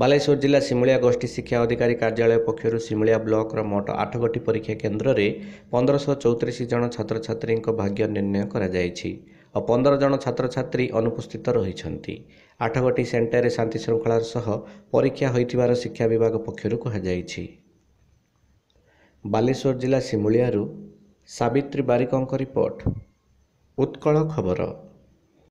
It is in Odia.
ବାଲେଶ୍ୱର ଜିଲ୍ଲା ସିମୁଳିଆ ଗୋଷ୍ଠୀ ଶିକ୍ଷା ଅଧିକାରୀ କାର୍ଯ୍ୟାଳୟ ପକ୍ଷରୁ ସିମୁଳିଆ ବ୍ଲକର ମୋଟ ଆଠଗୋଟି ପରୀକ୍ଷା କେନ୍ଦ୍ରରେ ପନ୍ଦରଶହ ଚଉତିରିଶ ଜଣ ଛାତ୍ରଛାତ୍ରୀଙ୍କ ଭାଗ୍ୟ ନିର୍ଣ୍ଣୟ କରାଯାଇଛି ଓ ପନ୍ଦର ଜଣ ଛାତ୍ରଛାତ୍ରୀ ଅନୁପସ୍ଥିତ ରହିଛନ୍ତି। ଆଠଗୋଟି ସେଣ୍ଟରରେ ଶାନ୍ତି ଶୃଙ୍ଖଳାର ସହ ପରୀକ୍ଷା ହୋଇଥିବାର ଶିକ୍ଷା ବିଭାଗ ପକ୍ଷରୁ କୁହାଯାଇଛି। ବାଲେଶ୍ୱର ଜିଲ୍ଲା ସିମୁଳିଆରୁ ସାବିତ୍ରୀ ବାରିକଙ୍କ ରିପୋର୍ଟ ଉତ୍କଳ ଖବର।